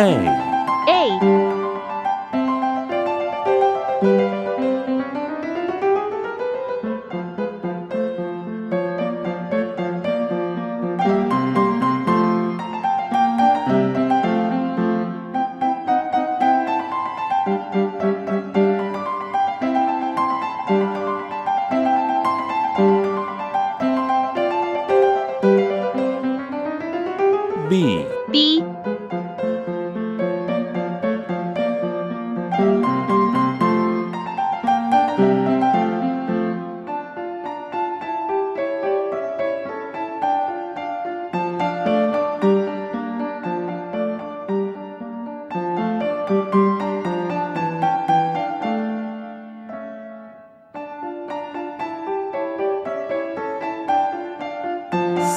A. A. B. B.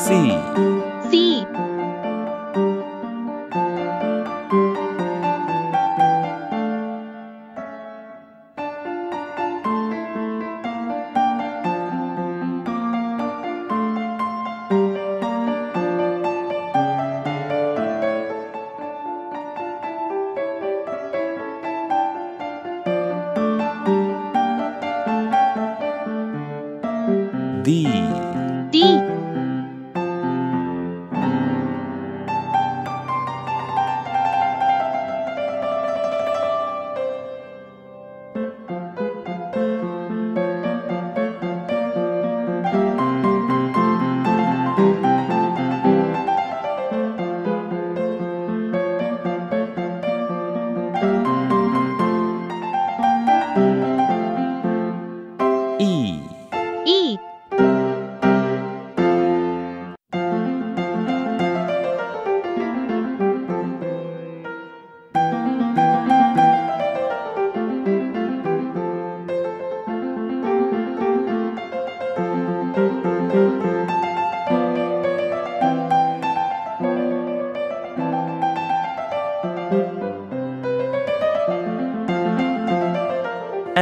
C. C. D. D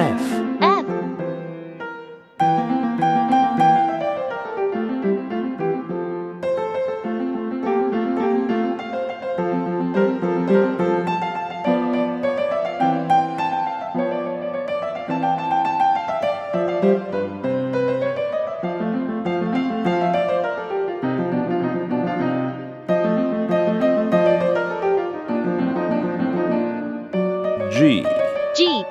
F. F. G. G